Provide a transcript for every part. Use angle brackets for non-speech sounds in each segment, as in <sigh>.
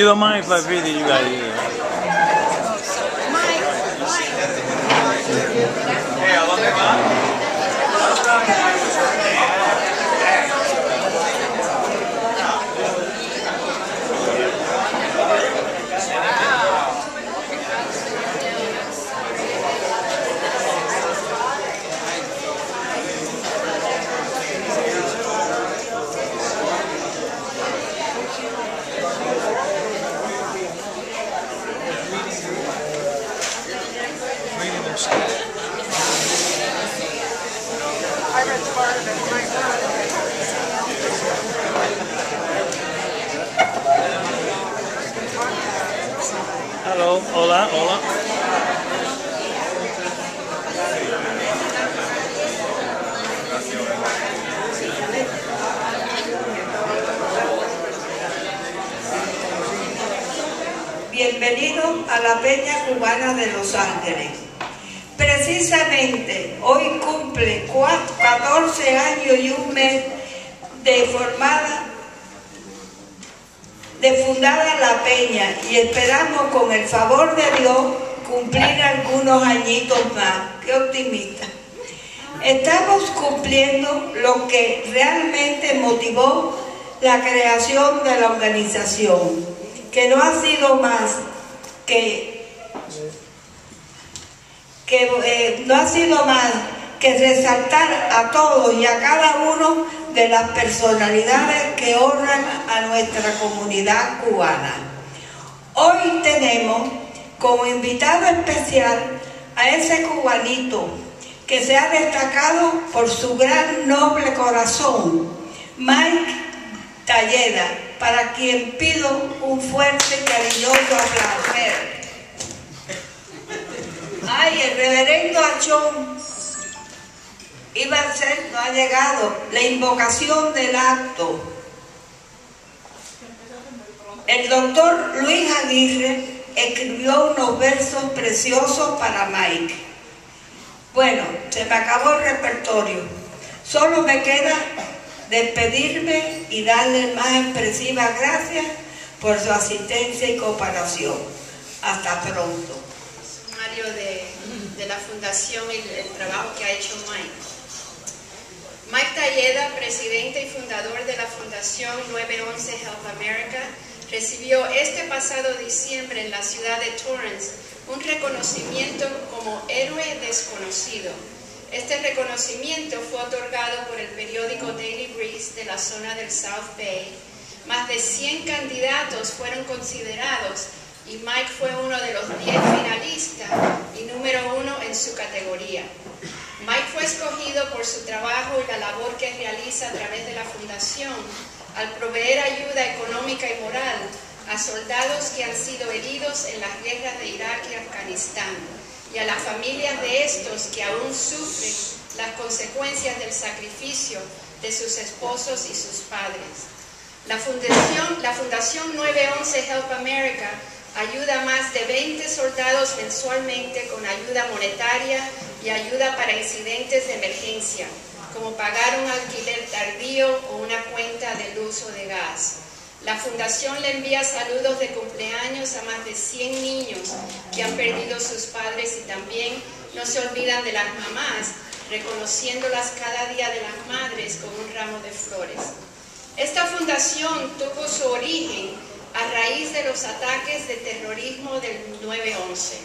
You don't mind if I video you guys A la Peña Cubana de Los Ángeles. Precisamente hoy cumple cua- 14 años y un mes de formada, de fundada la Peña y esperamos con el favor de Dios cumplir algunos añitos más. Qué optimista. Estamos cumpliendo lo que realmente motivó la creación de la organización, que no ha sido más que, eh, no ha sido más que resaltar a todos y a cada uno de las personalidades que honran a nuestra comunidad cubana. Hoy tenemos como invitado especial a ese cubanito que se ha destacado por su gran noble corazón, Mike Talleda, para quien pido un fuerte y cariñoso aplauso. Ay, el reverendo Achón iba a ser, no ha llegado, la invocación del acto. El doctor Luis Aguirre escribió unos versos preciosos para Mike. Bueno, se me acabó el repertorio. Solo me queda despedirme y darle más expresivas gracias por su asistencia y cooperación. Hasta pronto. Mario de, la fundación y el, trabajo que ha hecho Mike. Mike Talleda, presidente y fundador de la Fundación 911 Help America, recibió este pasado diciembre en la ciudad de Torrance un reconocimiento como héroe desconocido. Este reconocimiento fue otorgado por el periódico Daily Breeze de la zona del South Bay. Más de 100 candidatos fueron considerados y Mike fue uno de los 10 finalistas y número uno en su categoría. Mike fue escogido por su trabajo y la labor que realiza a través de la fundación al proveer ayuda económica y moral a soldados que han sido heridos en las guerras de Irak y Afganistán y a las familias de estos que aún sufren las consecuencias del sacrificio de sus esposos y sus padres. La fundación, la fundación 911 Help America ayuda a más de 20 soldados mensualmente con ayuda monetaria y ayuda para incidentes de emergencia, como pagar un alquiler tardío o una cuenta de luz o de gas. La fundación le envía saludos de cumpleaños a más de 100 niños que han perdido sus padres y también no se olvidan de las mamás, reconociéndolas cada día de las madres con un ramo de flores. Esta fundación tuvo su origen a raíz de los ataques de terrorismo del 9-11,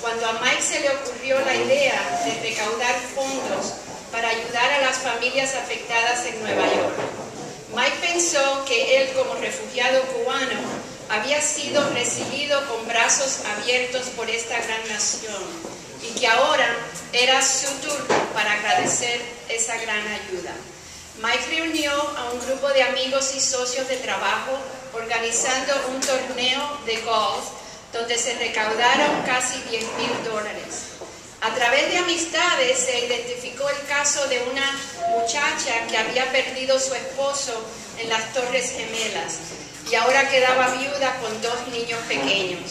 cuando a Mike se le ocurrió la idea de recaudar fondos para ayudar a las familias afectadas en Nueva York. Mike pensó que él como refugiado cubano había sido recibido con brazos abiertos por esta gran nación y que ahora era su turno para agradecer esa gran ayuda. Mike reunió a un grupo de amigos y socios de trabajo organizando un torneo de golf donde se recaudaron casi 10 mil dólares. A través de amistades se identificó el caso de una muchacha que había perdido su esposo en las Torres Gemelas y ahora quedaba viuda con dos niños pequeños.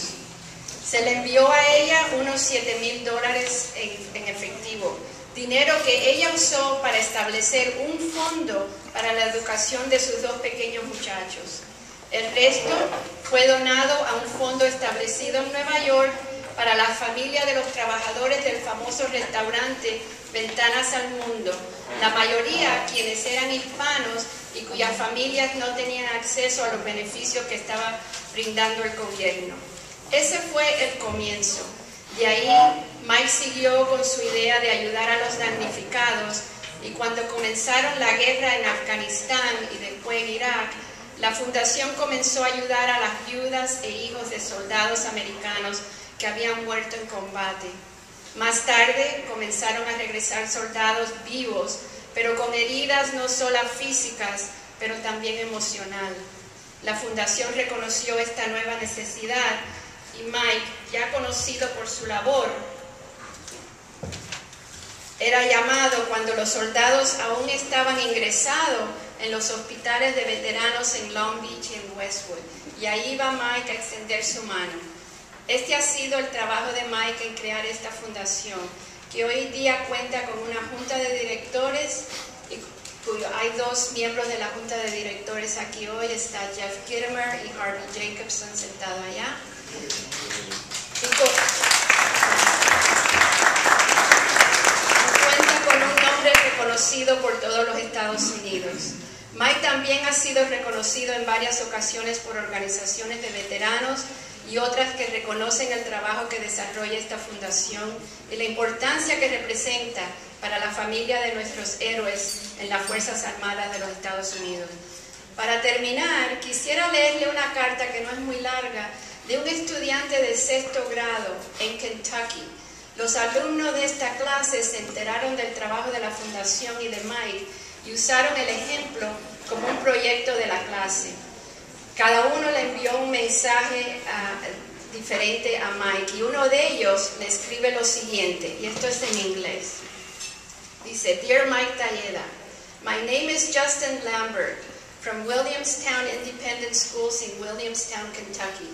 Se le envió a ella unos 7 mil dólares en, en efectivo, dinero que ella usó para establecer un fondo para la educación de sus dos pequeños muchachos. El resto fue donado a un fondo establecido en Nueva York para la familia de los trabajadores del famoso restaurante Ventanas al Mundo, la mayoría quienes eran hispanos y cuyas familias no tenían acceso a los beneficios que estaba brindando el gobierno. Ese fue el comienzo. De ahí Mike siguió con su idea de ayudar a los damnificados y cuando comenzaron la guerra en Afganistán y después en Irak, la fundación comenzó a ayudar a las viudas e hijos de soldados americanos que habían muerto en combate. Más tarde comenzaron a regresar soldados vivos, pero con heridas no solo físicas, pero también emocional. La fundación reconoció esta nueva necesidad y Mike, ya conocido por su labor, era llamado cuando los soldados aún estaban ingresados en los hospitales de veteranos en Long Beach y en Westwood. Y ahí va Mike a extender su mano. Este ha sido el trabajo de Mike en crear esta fundación, que hoy día cuenta con una junta de directores y cuyo hay dos miembros de la junta de directores aquí hoy. Está Jeff Kittimer y Harvey Jacobson sentado allá. cuenta con un nombre reconocido por todos los Estados Unidos. Mike también ha sido reconocido en varias ocasiones por organizaciones de veteranos y otras que reconocen el trabajo que desarrolla esta fundación y la importancia que representa para la familia de nuestros héroes en las Fuerzas Armadas de los Estados Unidos. Para terminar, quisiera leerle una carta que no es muy larga de un estudiante de sexto grado en Kentucky. Los alumnos de esta clase se enteraron del trabajo de la fundación y de Mike y usaron el ejemplo como un proyecto de la clase. Cada uno le envió un mensaje uh, diferente a Mike y uno de ellos le escribe lo siguiente, y esto es en inglés. Dice, Dear Mike Talleda, my name is Justin Lambert from Williamstown Independent Schools in Williamstown, Kentucky.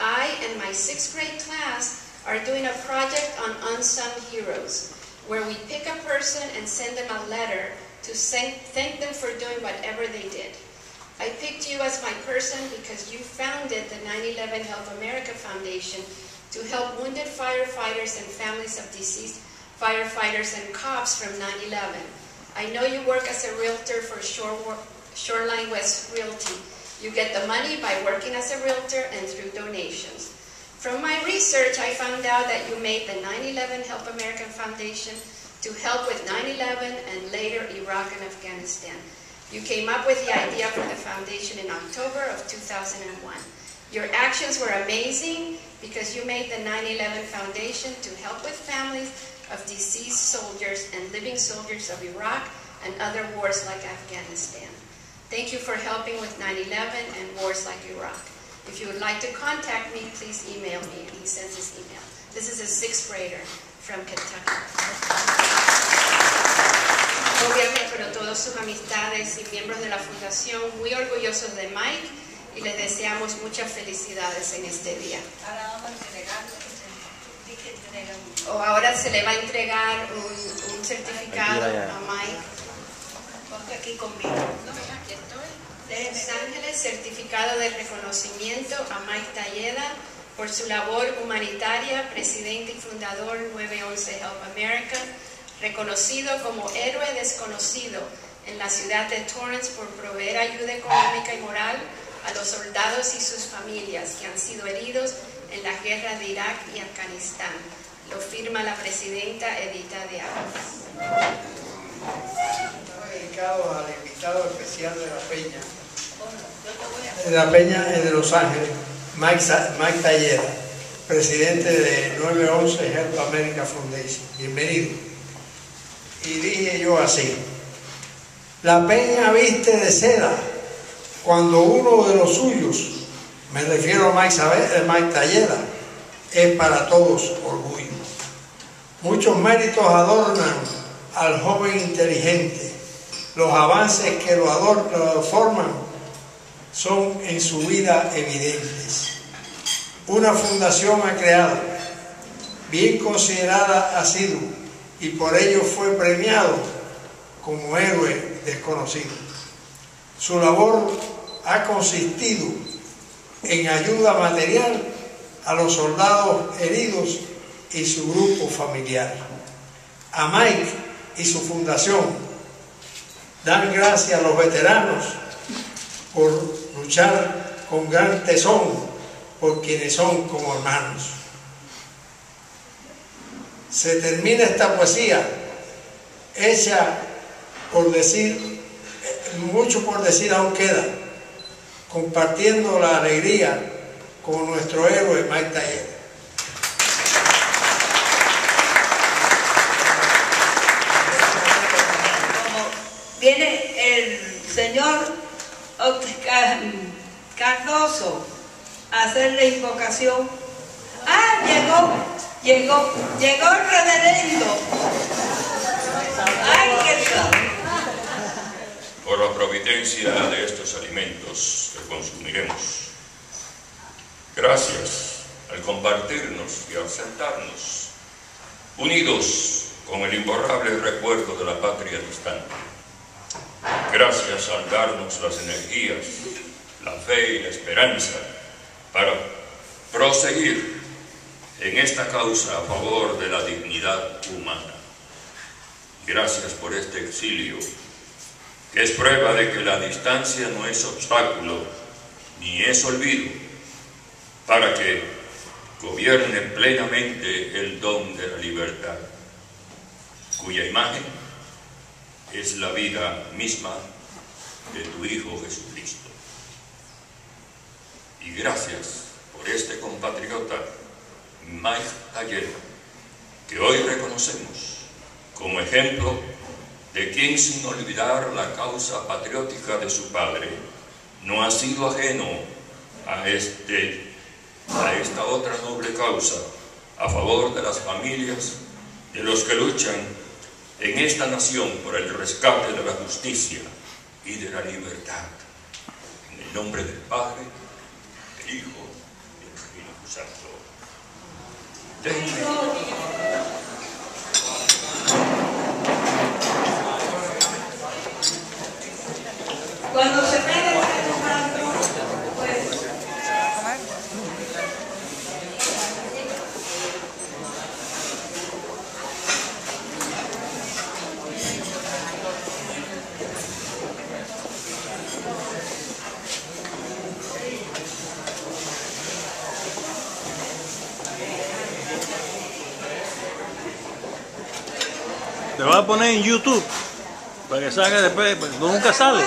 I and my sixth grade class are doing a project on unsung heroes, where we pick a person and send them a letter to thank them for doing whatever they did. I picked you as my person because you founded the 9-11 Help America Foundation to help wounded firefighters and families of deceased firefighters and cops from 9-11. I know you work as a realtor for Shore, Shoreline West Realty. You get the money by working as a realtor and through donations. From my research, I found out that you made the 9-11 Help America Foundation to help with 9-11 and later Iraq and Afghanistan. You came up with the idea for the foundation in October of 2001. Your actions were amazing because you made the 9-11 Foundation to help with families of deceased soldiers and living soldiers of Iraq and other wars like Afghanistan. Thank you for helping with 9-11 and wars like Iraq. If you would like to contact me, please email me. He sends his email. This is a sixth grader from Kentucky. Pero todos sus amistades y miembros de la fundación muy orgullosos de Mike y les deseamos muchas felicidades en este día. O ahora se le va a entregar un, un certificado a Mike. Ponte aquí conmigo. De Los Ángeles, certificado de reconocimiento a Mike Talleda por su labor humanitaria, presidente y fundador 911 Help America, reconocido como héroe desconocido en la ciudad de Torrance por proveer ayuda económica y moral a los soldados y sus familias que han sido heridos en las guerras de Irak y Afganistán. Lo firma la presidenta Edita de Aguas. dedicado al invitado especial de la Peña. De la Peña es de Los Ángeles, Mike, Mike Tallera, presidente de 911 Help America Foundation. Bienvenido. Y dije yo así, la peña viste de seda cuando uno de los suyos, me refiero a Mike, Sabe- Mike Tallera, es para todos orgullo. Muchos méritos adornan al joven inteligente. Los avances que lo, lo forman son en su vida evidentes. Una fundación ha creado, bien considerada ha sido, y por ello fue premiado como héroe desconocido. Su labor ha consistido en ayuda material a los soldados heridos y su grupo familiar. A Mike y su fundación dan gracias a los veteranos por luchar con gran tesón por quienes son como hermanos. Se termina esta poesía hecha por decir, mucho por decir aún queda, compartiendo la alegría con nuestro héroe Mike Taller. Viene el señor Cardoso a hacer la invocación. Ah, llegó, llegó, llegó el reverendo. Ay, qué por la providencia de estos alimentos que consumiremos. Gracias al compartirnos y al sentarnos, unidos con el imborrable recuerdo de la patria distante. Gracias al darnos las energías, la fe y la esperanza para proseguir en esta causa a favor de la dignidad humana. Gracias por este exilio que es prueba de que la distancia no es obstáculo ni es olvido, para que gobierne plenamente el don de la libertad, cuya imagen es la vida misma de tu Hijo Jesucristo. Y gracias por este compatriota, Mike Taller, que hoy reconocemos como ejemplo de quien sin olvidar la causa patriótica de su padre, no ha sido ajeno a, este, a esta otra noble causa a favor de las familias de los que luchan en esta nación por el rescate de la justicia y de la libertad. En el nombre del Padre, del Hijo y del Espíritu Santo. Cuando se Te voy a poner en YouTube para que salga después, porque nunca sale.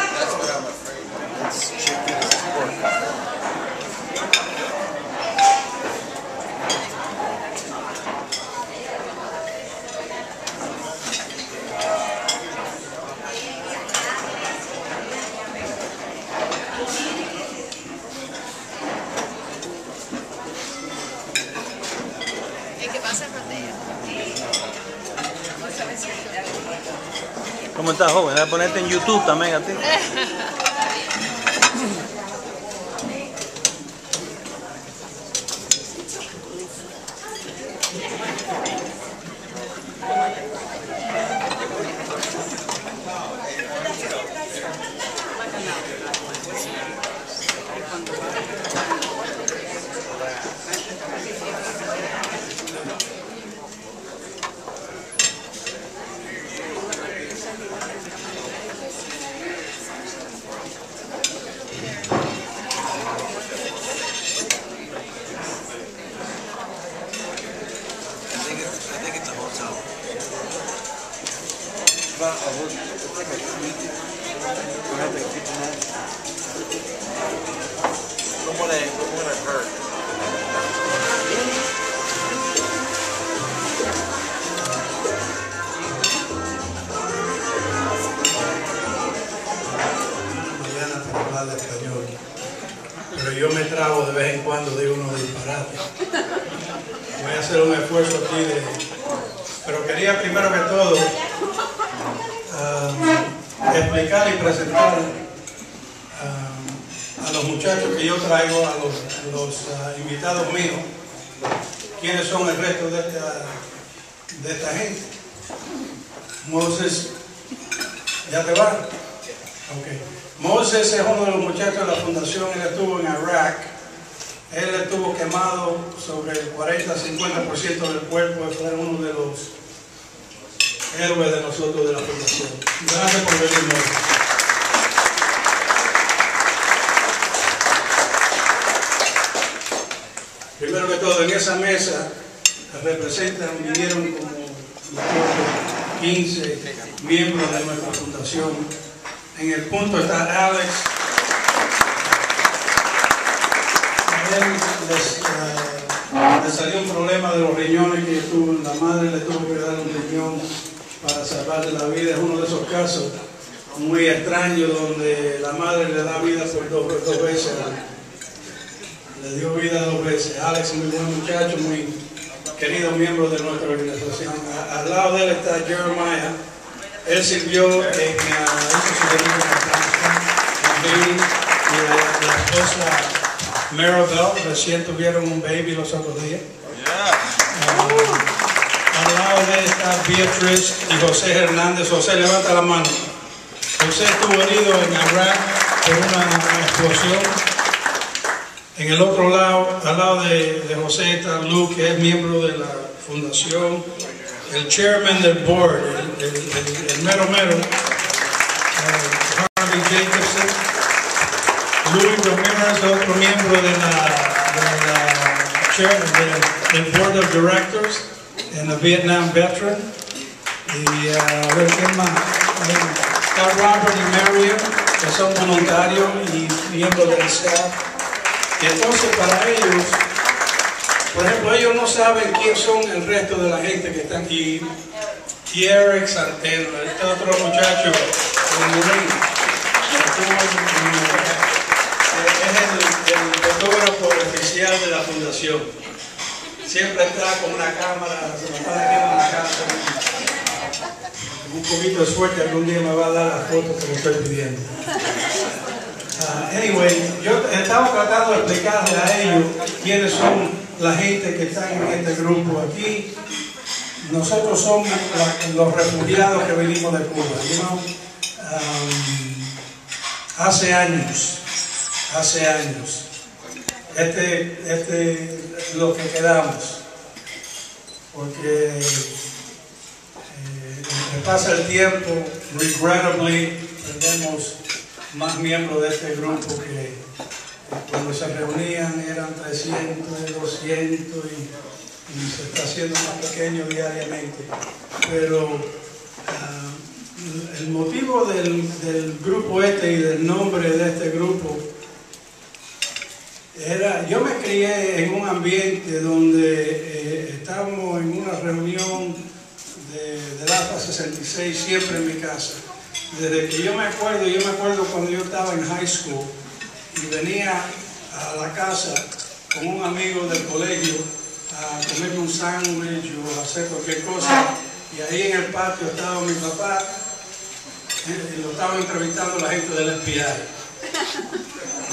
¿Cómo estás, joven? Voy a ponerte en YouTube también a ti. <laughs> explicar y presentar ah, a los muchachos que yo traigo, a los, ah, invitados míos, quiénes son el resto de esta, de esta gente. Moses, ¿ya te va? Ok. Moses es uno de los muchachos de la fundación, él estuvo en Irak. Él estuvo quemado sobre el 40-50% del cuerpo, fue uno de los héroes de nosotros de la fundación. Gracias por venir, Moses. Primero que todo, en esa mesa representan, vinieron como 15 miembros de nuestra fundación. En el punto está Alex. A él le salió un problema de los riñones que tuvo, la madre le tuvo que dar un riñón para salvarle la vida. Es uno de esos casos muy extraños donde la madre le da vida por dos, dos veces. Le dio vida dos veces. Alex, muy buen muchacho, muy querido miembro de nuestra organización. Al lado de él está Jeremiah. Él sirvió en uh, Haití, y la, la esposa Maribel recién tuvieron un baby los otros días. De él está Beatriz y José Hernández. José, levanta la mano. José estuvo herido en Irak por una explosión. En el otro lado, al lado de, de José está Luke, que es miembro de la fundación, el chairman del board, el, el- el- el mero mero, eh, Harvey Jacobson, Luis Ramirez, otro miembro de la, de la chair, del- del board of directors, en la Vietnam veteran, y eh, a ver qué más. Eh, Está Robert y Marion, que son voluntarios y miembros del staff. Y entonces para ellos, por ejemplo, ellos no saben quién son el resto de la gente que están aquí. Y Eric Santeno, este otro muchacho, el en- en- es el, el fotógrafo oficial de la fundación. Siempre está con una cámara, se lo está metiendo en la casa. Un poquito de suerte algún día me va a dar las fotos que le estoy pidiendo. Ah, anyway, yo estaba tratando de explicarle a ellos quiénes son la gente que está en este grupo aquí. Nosotros somos los refugiados que venimos de Cuba. you. Um, hace años, hace años, este, este es lo que quedamos. Porque eh, pasa el tiempo, regrettably, tenemos más miembros de este grupo que cuando se reunían eran 300, 200 y, y se está haciendo más pequeño diariamente. Pero ah, el motivo del, del grupo este y del nombre de este grupo era, yo me crié en un ambiente donde eh, estábamos en una reunión de, del AFA 66 siempre en mi casa. Desde que yo me acuerdo, yo me acuerdo cuando yo estaba en high school y venía a la casa con un amigo del colegio a comerme un sándwich o a hacer cualquier cosa. Y ahí en el patio estaba mi papá eh, y lo estaba entrevistando la gente del FBI.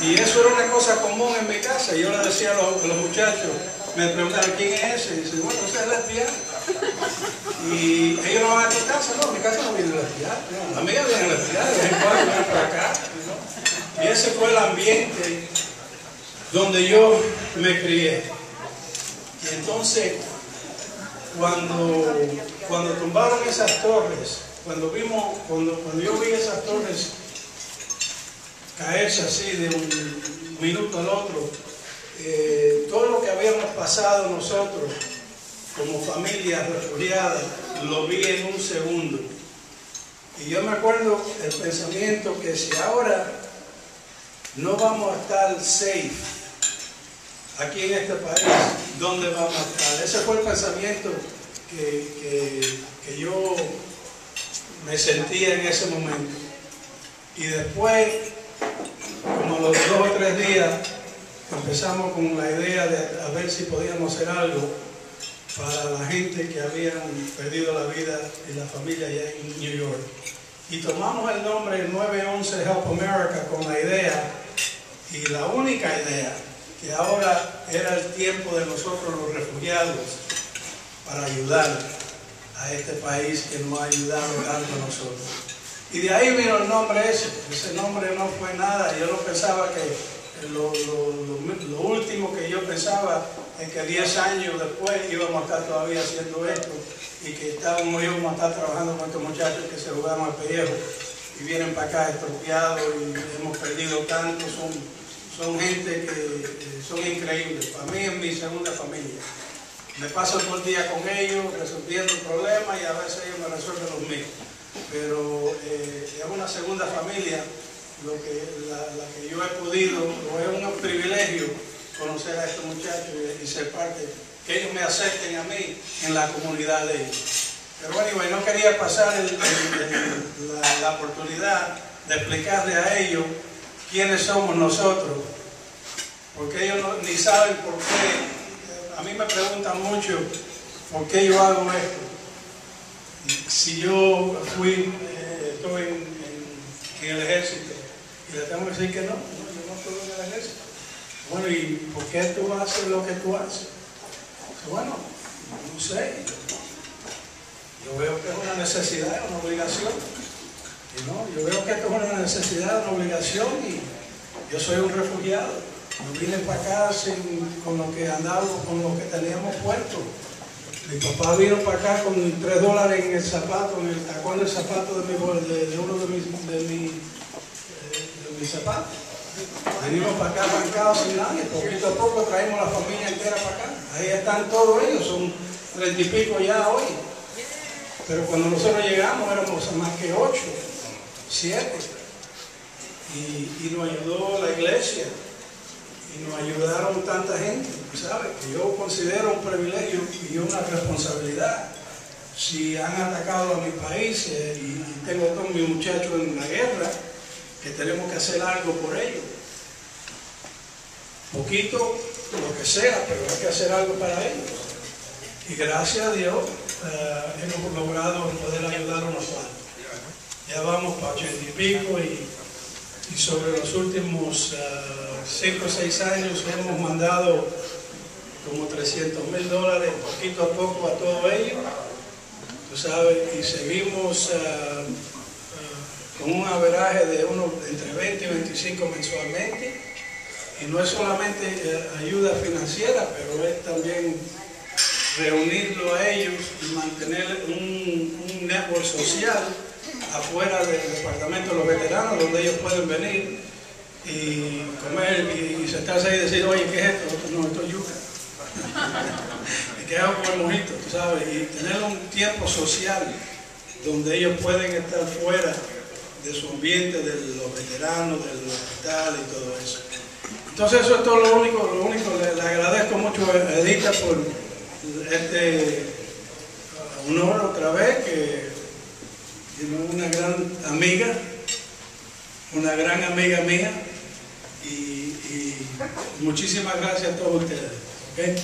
Y eso era una cosa común en mi casa. Yo le decía a los, a muchachos, me preguntaban quién es ese. Y dice, bueno, ese es FBI. Y ellos no van a tu casa, no, mi casa no viene FBI. No, la mía viene FBI, de para acá. Y ese fue el ambiente donde yo me crié. Y entonces, cuando, cuando tumbaron esas torres, cuando vimos, cuando, cuando yo vi esas torres caerse así de un minuto al otro, eh, todo lo que habíamos pasado nosotros como familia refugiada, lo vi en un segundo. Y yo me acuerdo el pensamiento que si ahora no vamos a estar safe aquí en este país, ¿dónde vamos a estar? Ese fue el pensamiento que, que- que yo me sentía en ese momento. Y después, como los dos o tres días, empezamos con la idea de a ver si podíamos hacer algo para la gente que habían perdido la vida y la familia allá en New York. Y tomamos el nombre 911 Help America con la idea Y la única idea, que ahora era el tiempo de nosotros los refugiados para ayudar a este país que nos ha ayudado tanto a nosotros. Y de ahí vino el nombre ese. Ese nombre no fue nada. Yo no pensaba que lo, último que yo pensaba es que 10 años después íbamos a estar todavía haciendo esto y que estábamos, íbamos a estar trabajando con estos muchachos que se jugaban al pellejo y vienen para acá estropeados y hemos perdido tanto. Son, son gente que son increíbles. Para mí es mi segunda familia. Me paso todo el día con ellos resolviendo problemas y a veces ellos me resuelven los míos. Pero eh, es una segunda familia lo que, la, que yo he podido, o es un privilegio conocer a estos muchachos y, ser parte, que ellos me acepten a mí en la comunidad de ellos. Pero bueno, anyway, no quería pasar la, oportunidad de explicarle a ellos quiénes somos nosotros, porque ellos no- ni saben por qué. A mí me preguntan mucho por qué yo hago esto. Si yo fui, eh, estoy en, el ejército y le tengo que decir que no, no, yo no estoy en el ejército. Bueno, ¿y por qué tú haces lo que tú haces? Bueno, no sé. Yo veo que es una necesidad, una obligación. Y no, yo veo que esto es una necesidad, una obligación y yo soy un refugiado. Yo vine para acá sin- con lo que andábamos, con lo que teníamos puesto. Mi papá vino para acá con tres dólares en el zapato, en el tacón del zapato de, mi, de, uno de mis, de, mi, eh, de mis zapatos. Venimos para acá bancados sin nadie, poquito a poco traemos la familia entera para acá. Ahí están todos ellos, son treinta y pico ya hoy. Pero cuando nosotros llegamos éramos más que ocho, siete. Y, y nos ayudó la iglesia. Y nos ayudaron tanta gente, ¿sabes? Que yo considero un privilegio y una responsabilidad. Si han atacado a mi país eh, y, tengo a todos mis muchachos en la guerra, que tenemos que hacer algo por ellos. Poquito, lo que sea, pero hay que hacer algo para ellos. Y gracias a Dios eh, hemos logrado poder ayudar a unos cuantos. Ya vamos para ochenta y pico y, y sobre los últimos eh, cinco o seis años hemos mandado como 300 mil dólares poquito a poco a todo ello. Tú sabes, y seguimos eh, eh, con un averaje de unos entre 20 y 25 mensualmente. Y no es solamente eh, ayuda financiera, pero es también reunirlo a ellos y mantener un, un network social afuera del departamento de los veteranos, donde ellos pueden venir y comer y, y sentarse ahí y decir, oye, ¿qué es esto? No, esto es yuca. <laughs> y que hago con el mojito, tú sabes, y tener un tiempo social donde ellos pueden estar fuera de su ambiente, de los veteranos, del hospital y todo eso. Entonces eso es todo lo único, lo único, le, le agradezco mucho a Edita por este honor otra vez, que una gran amiga, una gran amiga mía, y, muchísimas gracias a todos ustedes.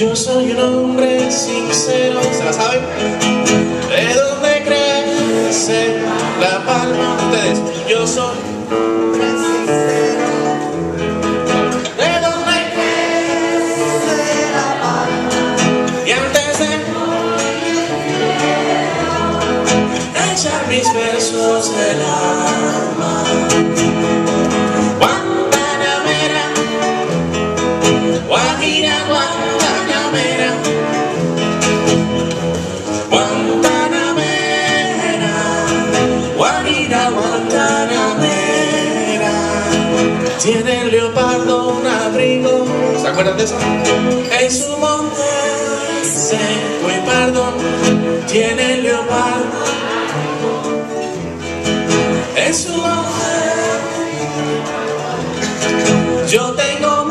Yo soy un hombre sincero, ¿se la saben? ¿De dónde crece la palma? Ustedes, yo soy En su monte seco y pardo tiene el leopardo. En su monte yo tengo